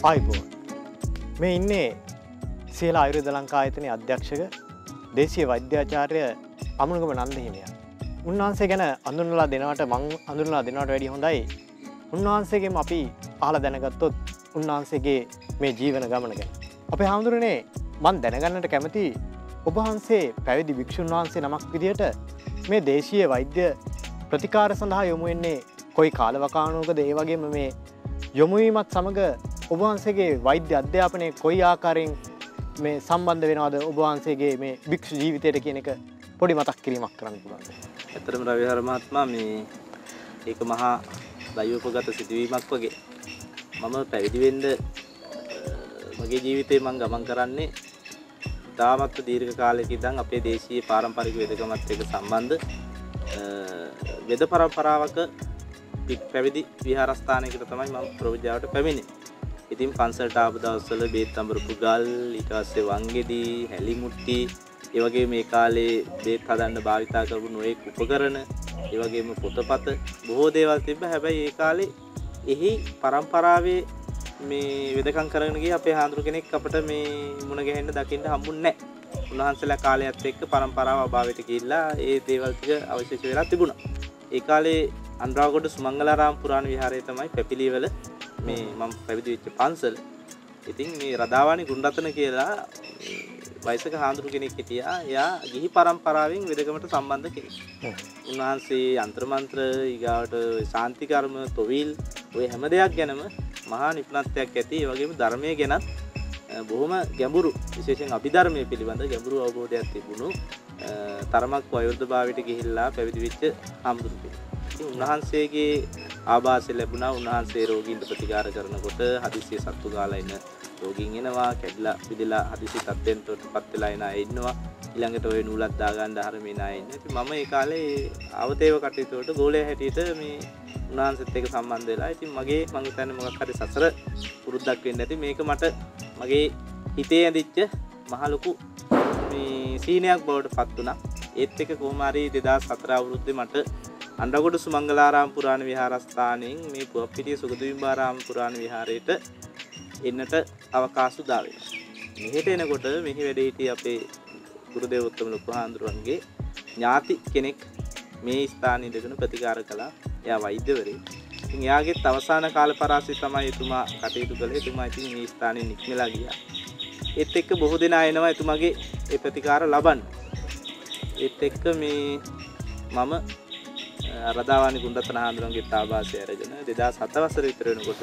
ආයිබෝන් මේ ඉන්නේ සියල අයුරුද ලංකා අයතනය අධ්‍යක්ෂක දේශය වෛද්‍යාචාරය අමනුගම නන්දහිමය. උන්වහන්සේ ගැන අඳුනලා දෙනවට මං අඳුරලා දෙනවට වැඩි හොඳයි. උන්වහන්සේගේම අපි ආල දැනගත්තොත් උන්වහන්සේගේ මේ ජීවන ගමන ගැන. අපේ හාමුදුරනේ මන් දැනගන්නට කැමති ඔබහන්සේ පැවිදි භික්‍ෂූන් වහන්සේ නමක් විදියට මේ දේශීය වෛද්‍ය ප්‍රතිකාර සඳහා යොමුවෙන්නේ කොයි කාලවකානුවකද ඒ වගේම මේ යොමුවීමත් සමඟ ඔබහන්සේගේ වෛද්‍ය අධ්‍යාපනය කොයි ආකාරයෙන් මේ සම්බන්ධ වෙනවාද? ඔබහන්සේගේ මේ භික්ෂ ජීවිතයට කියන එක පොඩි මතක් කිරීමක් කරන්න පුළුවන්. ඇතරම රවිහර මහත්මා මේ ඒක මහා දයෝපගත සිදුවීමක් වගේ. මම පැවිදිවෙන්ඩ මගේ ජීවිතය මං ගමන් කරන්නේ තාමත්ව දීර්ඝ කාලෙක ඉදන් අපේ දේශීය පාරම්පරික වෙදකමත් එක සම්බන්ධ වෙද පරම්පරාවක පික් පැවිදි විහාරස්ථානයකට තමයි මම ප්‍රෝජාවට පැමිණි ඉතින් පන්සල්ට ආපු දවස්වල බේත් අඹරපු ගල් ඊට පස්සේ වංගෙඩි හැලිමුට්ටි ඒ වගේ මේ කාලේ බේත් හදන්න භාවිතා කරපු නොයෙක් උපකරණ ඒ වගේම පොතපත බොහෝ දේවල් තිබ්බ හැබැයි ඒ කාලේ එහි පරම්පරාවේ මේ වෙදකම් කරගෙන ගිය අපේ හාමුදුරු කෙනෙක් අපිට මේ මුණ ගැහෙන්න දකින්න හම්බුන්නේ නැහැ. උන්වහන්සේලා කාලයත් එක්ක පරම්පරාව අභාවයට ගිහිල්ලා ඒ දේවල් ටික අවශේෂ වෙලා තිබුණා. ඒ කාලේ අන්රාගොඩ සුමංගලාරාම පුරාණ විහාරය තමයි පැපිලිවල මේ මම පැවිදි වෙච්ච පන්සල. ඉතින් මේ රදාවානි ගුණරත්න කියලා වයසක හාමුදුරු කෙනෙක් හිටියා. එයා ගිහි පරම්පරාවෙන් වෙදකමට සම්බන්ධ කෙනෙක්. උන්වහන්සේ යంత్ర මන්ත්‍ර ඊගාවට ශාන්ති කර්ම, තොවිල් ඔය හැම දෙයක් ගැනම මහා නිපුණත්වයක් ඇති. වගේම ධර්මයේ ගැනත් බොහොම ගැඹුරු විශේෂයෙන් අභිධර්මයේ පිළිබඳ ගැඹුරු අවබෝධයක් තිබුණු තරමක් වයෝවෘද්ධ භාවයට ගිහිල්ලා පැවිදි වෙච්ච හාමුදුරු කෙනෙක්. උන්වහන්සේගේ ආබාසය ලැබුණා. උන්වහන්සේ රෝගීන්ට ප්‍රතිකාර කරනකොට හදිසිය සත්තු ගාලා ඉන්න රෝගීන් එනවා. කැඩිලා පිදලා හදිසි තත්ත්වෙන්ට පත් වෙලා එන අය ඉන්නවා. ඊළඟට ඔය නූලක් දාගන්න හරම එන අය ඉන්නවා. ඉතින් මම ඒ කාලේ අවතේව කටයුතු වලට ගෝලයා හැටියට මේ උන්වහන්සේත් එක්ක සම්බන්ධ වෙලා ඉතින් මගේ මං හිතන්නේ මොකක් හරි සසර පුරුද්දක් වෙන්න ඇති. මේක මට මගේ හිතේ ඇඳිච්ච මහ ලොකු මේ සීනයක් බවට පත් වුණා. ඒත් එක කොහොම හරි 2004 අවුරුද්දේ මට අන්ඩගොඩ සුමංගලාරාම පුරාණ විහාරස්ථානයෙන් මේ පුවප්පිටිය සුගදවිම්බාරාම පුරාණ විහාරයට එන්නට අවකාශු දාවෙන. මෙහෙට එනකොට මෙහි වැඩ හිටිය අපේ ගුරුදේවොත්තම ලොකු හාන්දුරුවන්ගේ ඥාති කෙනෙක් මේ ස්ථාන ඉඳගෙන ප්‍රතිකාර කළා එයා වෛද්‍යවරේ. ඉතින් එයාගෙත් අවසාන කාල පරාසය තමයි එතුමා කටයුතු කළේ. එතුමා ඉතින් මේ ස්ථානෙ නික්මලා ගියා. ඒත් එක්ක බොහෝ දෙනා එනවා එතුමාගේ ඒ ප්‍රතිකාර ලබන්න. ඒත් එක්ක මේ මම රදාවානි ගුණරත්න හාමුදුරන්ගේ තාබාසය අරගෙන 2007 වසර විතර වෙනකොට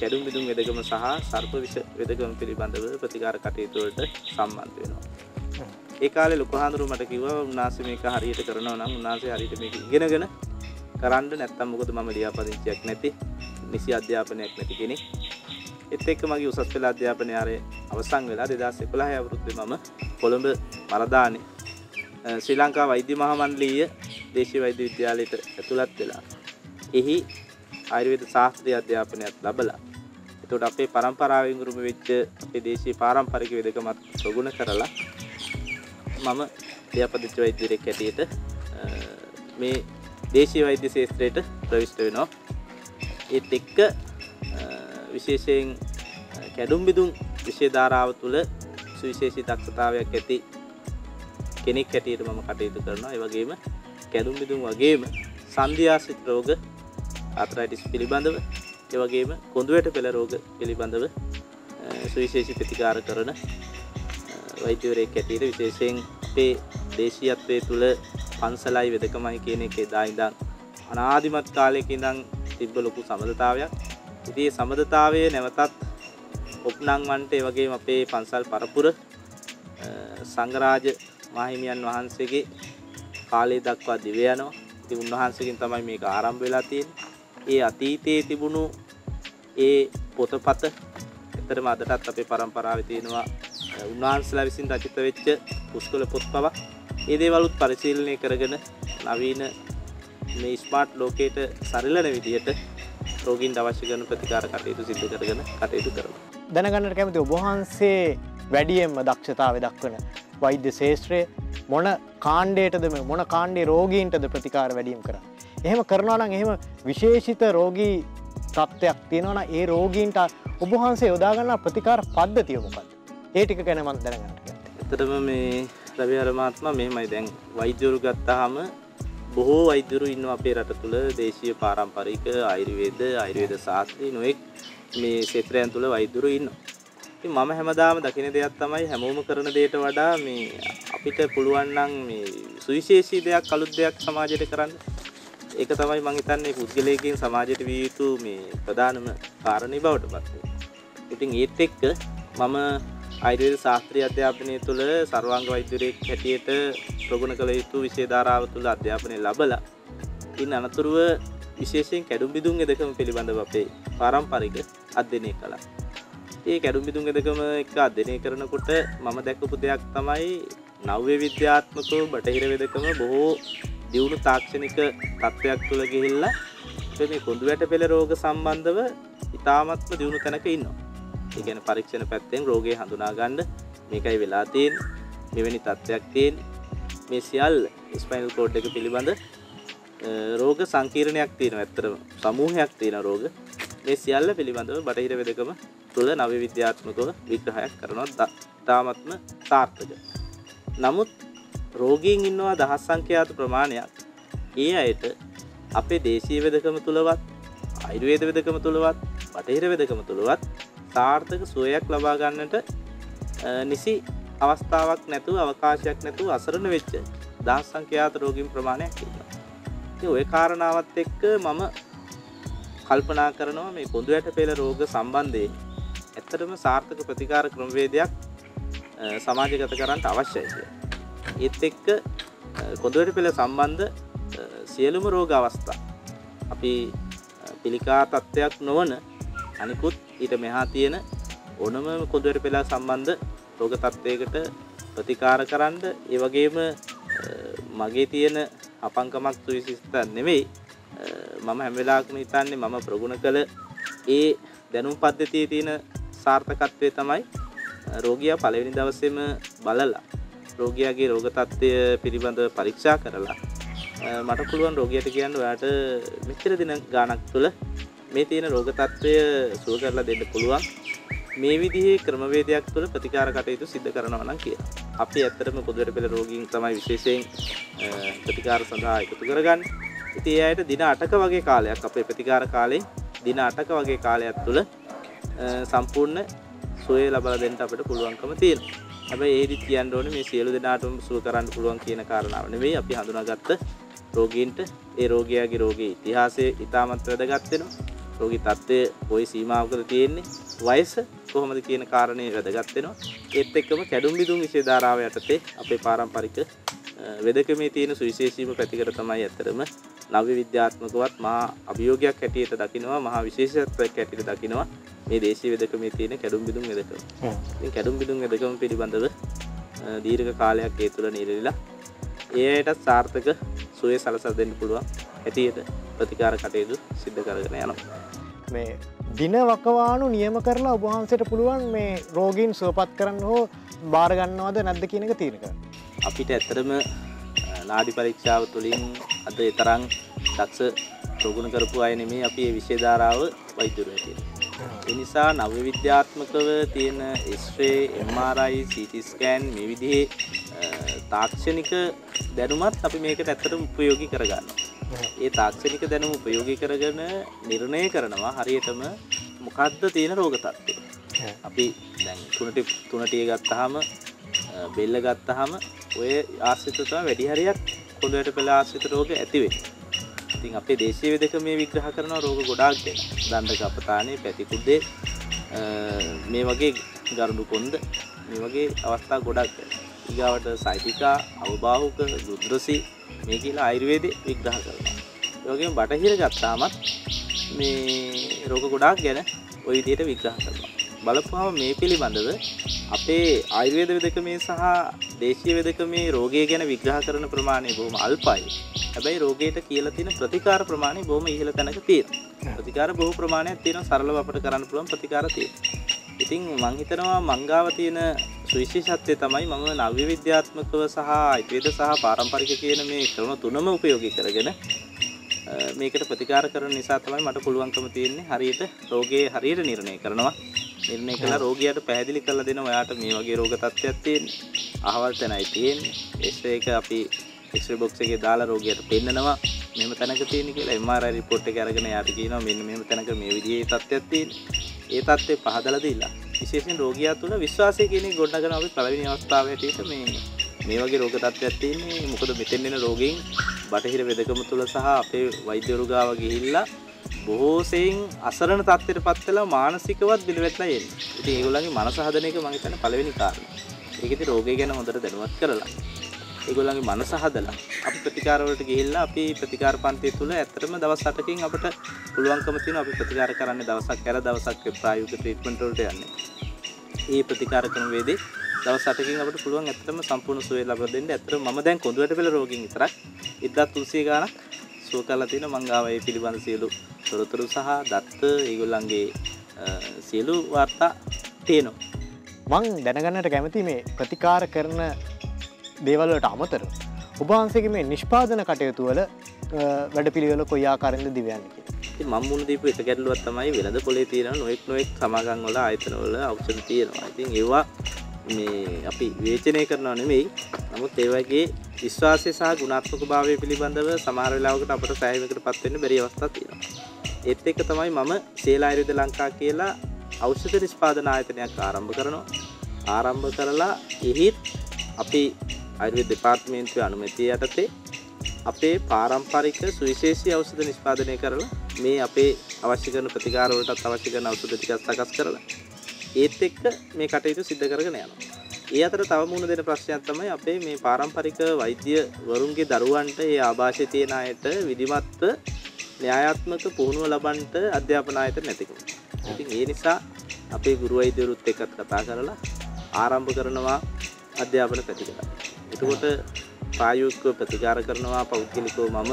කැඩුම් බිදුම් වෙදකම සහ සර්ප විෂ වෙදකම පිළිබඳව ප්‍රතිකාර කටයුතු වලට සම්බන්ධ වෙනවා. ඒ කාලේ ලොකු හාමුදුරු මට කිව්වා උන්වහන්සේ මේක හරියට කරනවා නම් උන්වහන්සේ හරියට මේක ඉගෙනගෙන කරන්න නැත්තම් මොකද මම ලියාපදිංචියක් නැති නිසි අධ්‍යාපනයක් නැති කෙනෙක්. ඒත් එක්ක මගේ උසස් පෙළ අධ්‍යාපනය ආරේ අවසන් වෙලා 2011 අවුරුද්දේ මම කොළඹ මරදානේ ශ්‍රී ලංකා වෛද්‍ය මහමණ්ඩලීය දේශීය වෛද්‍ය විද්‍යාලයට ඇතුළත් වෙලා එහි ආයුර්වේද ශාස්ත්‍රීය අධ්‍යාපනයත් ලැබලා එතකොට අපේ පරම්පරාවෙන් උරුම වෙච්ච අපේ දේශීය පාරම්පරික වෙදකමත් ප්‍රගුණ කරලා මම ලියාපදිංචි වෛද්‍යවරයෙක් හැටියට මේ දේශීය වෛද්‍ය ශාස්ත්‍රයට ප්‍රවිෂ්ඨ වෙනවා. ඒත් එක්ක විශේෂයෙන් කැඩුම් බිදුම් විෂය ධාරාව තුළ සුවිශේෂී දක්ෂතාවයක් ඇති කෙනෙක් හැටියට මම කටයුතු කරනවා. ඒ වගේම කැඩුම් බිදුම් වගේම සන්ධ්‍යාසිත රෝග ආතරයිටිස් පිළිබඳව ඒ වගේම කොඳුවැට පෙළ රෝග පිළිබඳව සුවිශේෂී ප්‍රතිකාර කරන වෛද්‍යවරයෙක් හැටියට විශේෂයෙන් අපේ දේශීයත්වයේ තුල පන්සලයි වෙදකමයි කියන එකේ දා ඉඳන් අනාදිමත් කාලයක ඉඳන් තිබ්බ ලොකු සමදතාවයක්. ඉතින් මේ සමදතාවය නැවතත් ඔප්නංවන්ට ඒ වගේම අපේ පන්සල් පරපුර සංඝරාජ මාහිමියන් වහන්සේගේ කාලය දක්වා දිව යනවා. ඉතින් උන්වහන්සේගෙන් තමයි මේක ආරම්භ වෙලා තියෙන්නේ. ඒ අතීතයේ තිබුණු ඒ පොතපත ඇත්තටම අදටත් අපේ පරම්පරාවේ තියෙනවා උන්වහන්සේලා විසින් රචිත වෙච්ච පුස්කොළ පොත් පවා ඒ දේවලුත් පරිශීලනය කරගෙන නවීන මේ ස්මාර්ට් ලෝකයට සරිලන විදිහට රෝගීන්ට අවශ්‍ය කරන ප්‍රතිකාර කටයුතු සිදු කරගෙන කටයුතු කරනවා. දැනගන්නට කැමති ඔබහන්සේ වැඩියෙන්ම දක්ෂතාව දක්වන වෛද්‍ය ශේෂත්‍රය මොන කාණ්ඩයටද මොන කාණ්ඩේ රෝගීන්ටද ප්‍රතිකාර වැඩියම් කර. එහෙම කරනවා නම් එහෙම විශේෂිත රෝගී තත්ත්වයක් තියෙනවන ඒ රෝගීන්ට ඔබහන්සේ යොදාගන්න ප්‍රතිකාර පද්ධතියමකත් ඒ ටික ගැන මන් දැනගන්නට එතරම මේ රවිහරමාත්ම මෙමයි දැන් වෛද්‍යවරු ගත්තාහම බොහෝ වෛද්‍යරු ඉන්න අපේ රට තුළ. දේශීය පාරම්පරික අයිර්වේද අයිර්වේද ශාස්ත්‍රී නොෙක් මේ ක්ෂේත්‍රයන් තුළ වෛද්‍යරු ඉන්න ඉතින් මම හැමදාම දකින දෙයක් තමයි හැමෝම කරන දෙයට වඩා මේ අපිට පුළුවන් නම් මේ සුවිශේෂී දෙයක් අලුත් දෙයක් සමාජයට කරන්න ඒක තමයි මං හිතන්නේ පුද්ගලයකින් සමාජයට විය යුතු මේ ප්‍රධානම කාරණේ බවට පත් වෙනවා. ඉතින් ඒත් එක්ක මම ආයුර්වේද ශාස්ත්‍රීය අධ්‍යාපනය තුළ සර්වාංග වෛද්‍යවරයෙක් හැටියට ප්‍රගුණ කළ යුතු විෂය ධාරාව තුළ අධ්‍යාපනය ලබලා ඉන් අනතුරුව විශේෂයෙන් කැඩුම් බිදුම් එදකම පිළිබඳව අපේ පාරම්පරික අධ්‍යයනය කළා. ඒ කැඩුම් බිදුම් එදකම එක අධ්‍යයනය කරනකොට මම දැක්කපු දෙයක් තමයි නව්‍ය විද්‍යාත්මකව බටහිර වෙදකම බොහෝ දියුණු තාක්ෂණික තත්ත්වයක් තුළ ගිහිල්ලා මේ කොඳු වැට පෙළ රෝග සම්බන්ධව ඉතාමත්ම දියුණු තැනක ඉන්නවා. ඒ කියන්නේ පරීක්ෂණ පැත්තෙන් රෝගය හඳුනා ගන්න මේකයි වෙලා තියෙන්නේ. මෙවැනි තත්ත්වයක් තියෙන්නේ. මේ සියල්ල ස්පයිනල් කෝඩ් එක පිළිබඳ රෝග සංකීර්ණයක් තියෙනවා. ඇත්තටම සමූහයක් තියෙන රෝග. මේ සියල්ල පිළිබඳව බටහිර වෙදකම තුළ නව විද්‍යාත්මකව විග්‍රහයක් කරනවා. තාමත්ම සාර්ථක. නමුත් රෝගීන් ඉන්නවා දහස් සංඛ්‍යාත ප්‍රමාණයක්. ඒ අයට අපේ දේශීය වෙදකම තුළවත් අයිර්වේද වෙදකම තුළවත් බටහිර වෙදකම තුළවත් සාර්ථක සුවයක් ලබා ගන්නට නිසි අවස්ථාවක් නැතුව අවකාශයක් නැතුව අසරණ වෙච්ච දහස් සංඛ්‍යාත රෝගීන් ප්‍රමාණයක් ඉන්නවා. ඔය කාරණාවත් එක්ක මම කල්පනා කරනවා මේ පොදු ඇට පෙළ රෝග සම්බන්ධයෙන් ඇත්තටම සාර්ථක ප්‍රතිකාර ක්‍රමවේදයක් සමාජගත කරන්නට අවශ්‍යයි කියලා. ඒත් එක්ක කොඳුවට පෙළ සම්බන්ධ සියලුම රෝග අවස්ථා අපි පිළිකා තත්ත්වයක් නොවන අනිකුත් ඊට මෙහා තියෙන ඕනම කොඳුවට පෙලා සම්බන්ධ රෝග තත්ත්වයකට ප්‍රතිකාර කරන්න ඒ වගේම මගේ තියෙන අපංකමක් සුවිශිෂ්ට නෙවෙයි මම හැමවෙලාකම හිතන්නේ මම ප්‍රගුණ කළ ඒ දැනුම් පද්ධතිය තියෙන සාර්ථකත්වය තමයි රෝගියා පළවෙනි දවසේම බලලා රෝගයාගේ රෝග තත්ත්වය පිළිබඳ පරීක්ෂා කරලා මට පුළුවන් රෝගයට කියන්න ඔයාට මෙච්චර දින ගානක් තුළ මේ තියෙන රෝග තත්ත්වය සුව කරලා දෙන්න පුළුවන් මේ විදිහේ ක්‍රමවේදයක් තුළ ප්‍රතිකාර කටයුතු සිද්ධ කරනවා නම් කියලා. අපි ඇත්තටම පොදුවට පෙළ රෝගීන් තමයි විශේෂයෙන් ප්‍රතිකාර සඳහා එකතු කරගන්න. ඉතින් ඒ අයට දින 8ක වගේ කාලයක් අපේ ප්‍රතිකාර කාලේ දින 8ක වගේ කාලයක් තුළ සම්පූර්ණ සුවය ලබා දෙන්න අපිට පුළුවන්කම තියෙනවා. හැබැයි ඒදිත් කියන්න ඕනේ මේ සියලු දෙනාටම සුව කරන්න පුළුවන් කියන කාරණාව නෙවෙයි අපි හඳුනාගත්ත රෝගීන්ට ඒ රෝගයාගේ රෝගී ඉතිහාසය ඉතාමත් වැදගත් වෙනවා. රෝගී තත්ත්වය ওই සීමාවකද තියෙන්නේ වයස කොහොමද කියන කාරණේ වැදගත් වෙනවා. ඒත් එක්කම කැඩුම් බිදුම් විෂය ධාරාව යටතේ අපේ පාරම්පරික වෙදකමේ තියෙන සුවිශේෂීම පැතිකඩ තමයි ඇත්තටම නව්‍ය විද්‍යාත්මකවත් මහා අභියෝගයක් හැටියට දකිනවා මහා විශේෂත්වයක් හැටියට දකිනවා මේ දේශීය වෙදකමේ තියෙන කැඩුම් බිදුම් වෙදකම. කැඩුම් බිදුම් වෙදකම පිළිබඳව දීර්ඝ කාලයක් ඒ තුළ නිරලිලා ඒ අයටත් සාර්ථක සුවේ සලසා දෙන්න පුළුවන් හැටියට ප්‍රතිකාර කටයුතු සිද්ධ කරගෙන යනවා. මේ දින වකවානු නියම කරලා ඔබහන්සට පුළුවන් මේ රෝගීන් සුවපත් කරන්න හෝ භාරගන්නවාද නැද්ද කියනක තියෙනක. අපිට ඇත්තරම නාඩි පරීක්ෂාව තුළින් අද එතරං දක්ෂ ප්‍රගුණ කරපු අය නෙමේ අපි විශේධාරාව වෛදුර හැටියට. එනිසා නව විද්‍යාත්මකව තියෙන ස්්‍රේ MRI සිටිස්කෑන් මේ විදිහේ තාක්ෂණික දැනුමත් අපි මේකට ඇත්තට උපයෝගි කරගන්න. ඒ තාක්ෂණික දැනුම උපයෝගි කරගන නිර්ණය කරනවා හරියටම මොකක්ද තියෙන රෝගතත්වය. අපි දැන් තුනට තුනටිය ගත්තහම බෙල්ල ගත්තහම ඔය ආශ්‍රිතතා වැඩි හරියක් කොඳට පෙළ ආශ්‍රිත රෝග ඇතිවේ. ඉතින් අපේ දේශීය වෙදක මේ විග්‍රහ කරන රෝග ගොඩාක් දෙන. දණ්ඩ කපතානේ පැතිකුද්දේ මේ වගේ ගරුඩු කොන්ද මේ වගේ අවස්ථා ගොඩක් ඊගාවට සයිටිකා අවබාහුක රුද්‍රසි මේ කියලා ආයුර්වේදේ විග්‍රහ කරනවා. ඒ වගේම බටහිර ගත්තාමත් මේ රෝග ගොඩාක් ගැන ওই විදිහට විග්‍රහ කරනවා. බලපුවාම මේ පිළිබඳව අපේ ආයුර්වේද වෙදකමේ සහ දේශීය වෙදකමේ රෝගය ගැන විග්‍රහ කරන ප්‍රමාණය බොහොම අල්පයි. හැබැයි රෝගයට කියලා තියෙන ප්‍රතිකාර ප්‍රමාණය බොහොම ඉහළ තැනක තියෙනවා. ප්‍රතිකාර බොහෝ ප්‍රමාණයක් තියෙනවා සරලව අපිට කරන්න පුළුවන් ප්‍රතිකාර තියෙනවා. ඉතින් මං හිතනවා මංගාව තියෙන සුවිශේෂත්වය තමයි මම නව්‍ය විද්‍යාත්මකව සහ ආයුර්වේද සහ පාරම්පරික කියන මේ ක්‍රම තුනම උපයෝගී කරගෙන මේකට ප්‍රතිකාර කරන නිසා තමයි මට පුළුවන්කම තියෙන්නේ හරියට රෝගයේ හරියට නිර්ණය කරනවා නිර්ණය කළා රෝගියාට පැහැදිලි කරලා දෙනවා. ඔයාට මේ වගේ රෝග තත්ත්වයක් තියෙන්නේ. අහවල් තැනයි තියෙන්නේ. එක්ස්රේ එක අපි එක්ස්රේ බොක්ස් එකේ දාලා රෝගියාට පෙන්නනවා. මෙහෙම තැනක තියෙන කියලා MRI report එක අරගෙන යාට කියනවා. මෙන්න මෙහෙම තැනක මේ විදිහේ තත්ත්වයක් තියෙන්නේ. ඒ තත්ත්වේ පහදලා දීලා විශේෂයෙන් රෝගියා තුළ විශ්වාසය කියන එක ගොඩනගන අපි පළවෙනි අවස්ථාවේ හැටියට මේ මේ වගේ රෝග තත්ත්වයක් තියෙන්නේ. මොකද මෙතෙන් එන රෝගීන් බටහිර වෙදකම තුළ සහ අපේ වෛද්‍යවරු ගාව ගිහිල්ලා බොහෝ සෙයින් අසරණ තත්ත්වයට පත් වෙලා මානසිකවත් බිලවැටලා එන්නේ. ඉතින් ඒගොල්ලන්ගේ මනස හදන එක මම හිතන්නේ පළවෙනි කාරණා. ඒක ඉතින් රෝගය ගැන හොඳට දැනුවත් කරලා ඒගොල්ලන්ගේ මනස හදලා අපි ප්‍රතිකාර වලට ගිහිල්ලා අපි ප්‍රතිකාර පන්තිය තුල ඇත්තටම දවස් 8කින් අපිට පුළුවන්කම තියෙනවා අපි ප්‍රතිකාර කරන්නේ දවසක් කර දවසක් ප්‍රායෝගික ට්‍රීට්මන්ට් වලට යන්නේ. මේ ප්‍රතිකාර ක්‍රම වේදේ දවස් 8කින් අපිට පුළුවන් ඇත්තටම සම්පූර්ණ සුවය ලබා දෙන්න. ඇත්තටම මම දැන් කොඳුරට පෙළ රෝගීන් විතරක් 1300 ගාණක් සුව කරලා තියෙන මං ගාව ඒ පිළිබඳ සියලු තොරතුරු සහ දත්ත ඒගොල්ලන්ගේ සියලු වාර්තා තියෙනවා. මං දැනගන්නට කැමති මේ ප්‍රතිකාර කරන දේවල්ලට අමතර ඔබහන්සේගේ මේ නිෂ්පාදන කටයුතු වල වැඩ පිළිවෙල කොයි ආකාරයෙන්ද දිවයන්න කියලා. මම මුණ දීපු එක ගැටලුවක් තමයි වෙළඳ පොලේ තියෙන නොඑක් නොඑක් සමාගම් වල ආයතන වල ඖෂධ තියෙනවා. ඉතින් ඒවා මේ අපි විවේචනය කරනවා නෙමෙයි. නමුත් ඒ වගේ විශ්වාසය සහ ගුණාත්මක භාවය පිළිබඳව සමහර වෙලාවකට අපට සෑහීමකටපත් වෙන්න බැරි අවස්ථා තියෙනවා. ඒත් එක්ක තමයි මම සේලා ආයුර්වේද ලංකා කියලා ඖෂධ නිෂ්පාදන ආයතනයක් ආරම්භ කරනවා. ආරම්භ කරලා එහිත් අපි ආයුර්වේද දෙපාර්තමේන්තුවේ අනුමැතිය යටතේ අපේ පාරම්පරික සුවිශේෂී ඖෂධ නිෂ්පාදනය කරලා මේ අපේ අවශ්‍ය කරන ප්‍රතිකාර වලටත් අවශ්‍ය කරන ඖෂධ ටිකක් සකස් කරලා ඒත් එක්ක මේ කටයුතු සිද්ධ කරගෙන යනවා. ඒ අතර තව මුණ දෙන ප්‍රශ්නයක් තමයි අපේ මේ පාරම්පරික වෛද්‍ය වරුන්ගේ දරුවන්ට ඒ ආభాෂය තියෙන අයට විධිමත්ව න්‍යායාත්මක පුහුණුව ලබන්නට අධ්‍යාපන ආයතන නැතිකම. ඉතින් ඒ නිසා අපේ ගුරු වෛද්‍යවරුත් එක්කත් කතා කරලා ආරම්භ කරනවා අධ්‍යාපන ප්‍රතිකාර. එතකොට ප්‍රායෝගිකව ප්‍රතිකාර කරනවා පෞද්ගලිකව මම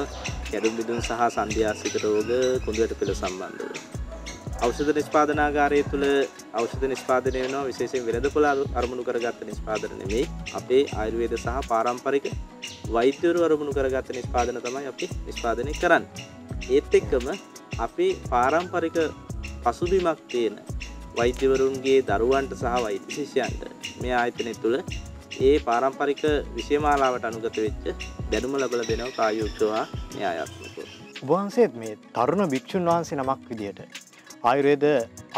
කැඩුම් බිදුම් සහ සංධ්‍යාසික රෝග කුඳුරට පෙළ සම්බන්ධව. ඖෂධ නිෂ්පාදනාගාරය තුළ ඖෂධ නිෂ්පාදනය වෙනවා විශේෂයෙන් වෙළඳපොළ අරමුණු කරගත්ත නිෂ්පාදන නෙමෙයි අපේ ආයුර්වේද සහ පාරම්පරික වෛද්‍යවරු අරමුණු කරගත්ත නිෂ්පාදන තමයි අපි නිෂ්පාදනය කරන්නේ. ඒත් එක්කම අපි පාරම්පරික පසුබිමක් තියෙන වෛද්‍යවරුන්ගේ දරුවන්ට සහ වෛද්‍ය ශිෂ්‍යයන්ට මේ ආයතනය තුළ ඒ පාරම්පරික විෂයමාලාවට අනුගත වෙච්ච දැනුම ලබලා දෙනවා ප්‍රායෝගිකව න්‍යායාත්මකව. ඔබහන්සේත් මේ තරුණ භික්ෂුන් වහන්සේ නමක් විදිහට ආයුර්වේද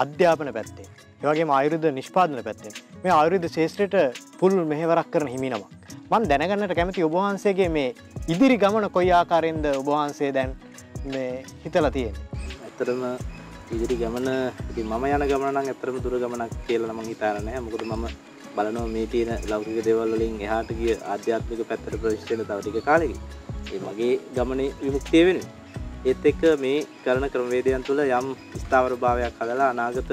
අධ්‍යාපන පැත්තේ ඒවගේ ආයුරුද නිෂ්පාදන පැත්තෙන්. මේ ආයුරුද ශේෂත්‍රයට පුල් මෙහෙවරක් කරන හිමි නමක් මන් දැනගන්නට කැමති ඔබහන්සේගේ මේ ඉදිරි ගමන කොයි ආකාරයෙන්ද ඔබහන්සේ දැන් මේ හිතලා තියෙන ඇතරම ඉදිරි ගමන ඉතින් මම යන ගමන නම් ඇත්තටම දුර ගමනක් කියලා නම් හිතාන නැහැ. මොකද මම බලනවා මේ තියෙන ලෞකික දේවල් වලින් එහාට ගිය ආධ්‍යාත්මික පැත්තට ප්‍රවිෂ්ඨ වෙන තව ටික කාලෙකින්. ඒ මගේ ගමනේ විමුක්තිය වෙනුවෙන් ඒත් එක්ක මේ කරන ක්‍රමවේදයන් තුළ යම් ස්ථාවර භාවයක් හදලා අනාගත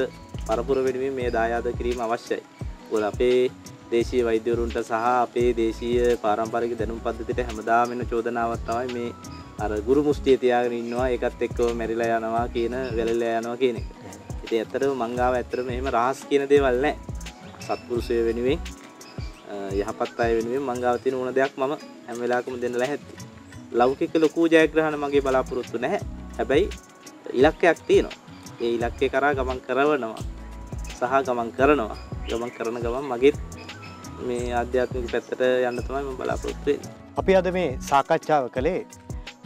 පරපුර වෙනුවෙන් මේ දායාද කිරීම අවශ්‍යයි. මොකද අපේ දේශීය වෛද්‍යවරුන්ට සහ අපේ දේශීය පාරම්පරික දැනුම් පද්ධතියට හැමදාම එන චෝදනාවක් තමයි මේ අර ගුරු මුස්තිය තියාගෙන ඉන්නවා ඒකත් එක්කව මැරිලා යනවා කියන වැළලලා යනවා කියන එක. ඉතින් ඇත්තටම මංගාව ඇත්තටම එහෙම රහස් කියන දේවල් නැහැ. සත්පුරුෂය වෙනුවෙන් යහපත් අය වෙනුවෙන් මංගාව තියෙන ඕන දෙයක් මම හැම වෙලාවකම දෙන්න ලැහැත්ති. ලෞකික ලොකු ජයග්‍රහණ මගේ බලාපොරොත්තු නැහැ. හැබැයි ඉලක්කයක් තියෙනවා. ඒ ඉලක්කය කරා ගමන් කරවනවා. සහ ගමන් කරනවා. ගමන් කරන ගමන් මගෙත් මේ ආධ්‍යාත්මික පැත්තට යන්න තමයි මම බලාපොරොත්තු වෙන්නේ. අපි අද මේ සාකච්ඡාව කළේ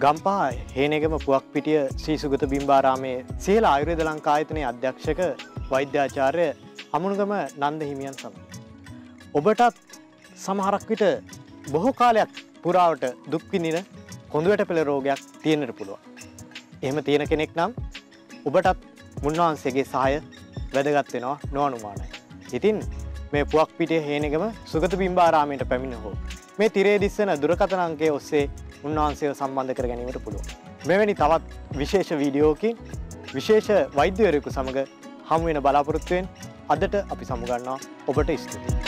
ගම්පා හේනෙගම පුවක් පිටිය ශ්‍රී සුගත බිම්බාරාමේ සියල ආයුර්වේද ලංකායතනයේ අධ්‍යක්ෂක වෛද්‍යාචාර්ය අමුණුගම නන්ද හිමියන් සම. ඔබටත් සමහරක් විට බොහෝ කාලයක් පුරාවට දුක්විඳින කොඳුවට පෙළ රෝගයක් තියෙනට පුළුවන්. එහෙම තියෙන කෙනෙක් නම් ඔබටත් මුන්වහන්සේගේ සහය වැදගත් වෙනවා නොඅනුමානයි. ඉතින් මේ පුවක් පිටිය හේනෙගම සුගත බිම්බාරාමයට පැමිණ හෝ මේ තිරේ දිස්සන දුරකථන අංකය ඔස්සේ උන්වහන්සේව සම්බන්ධ කර ගැනීමට පුළුවන්. මෙවැනි තවත් විශේෂ වීඩියෝකින් විශේෂ වෛද්‍යවරයකු සමඟ හමුවෙන බලාපොරොත්තුවෙන් අදට අපි සමුගන්නවා ඔබට ස්තුතියි.